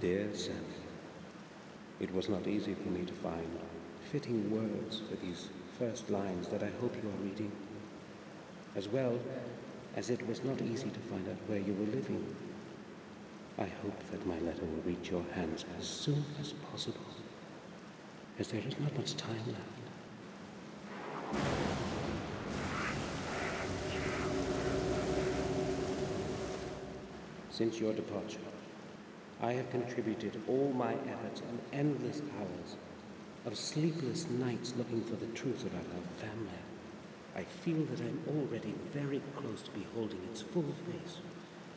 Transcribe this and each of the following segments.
Dear Sam, it was not easy for me to find fitting words for these first lines that I hope you are reading, as well as it was not easy to find out where you were living. I hope that my letter will reach your hands as soon as possible, as there is not much time left. Since your departure, I have contributed all my efforts and endless hours of sleepless nights looking for the truth about our family. I feel that I'm already very close to beholding its full face,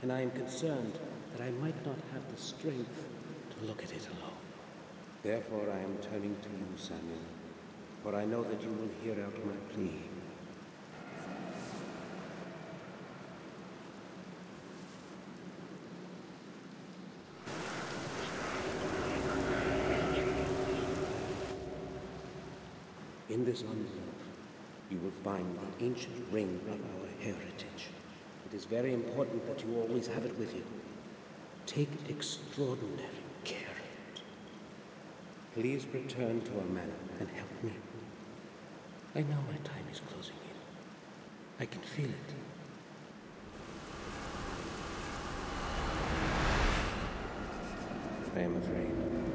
and I am concerned that I might not have the strength to look at it alone. Therefore, I am turning to you, Samuel, for I know that you will hear out my plea. In this envelope, you will find the ancient ring of our heritage. It is very important that you always have it with you. Take extraordinary care of it. Please return to our Amana and help me. I know my time is closing in. I can feel it. I am afraid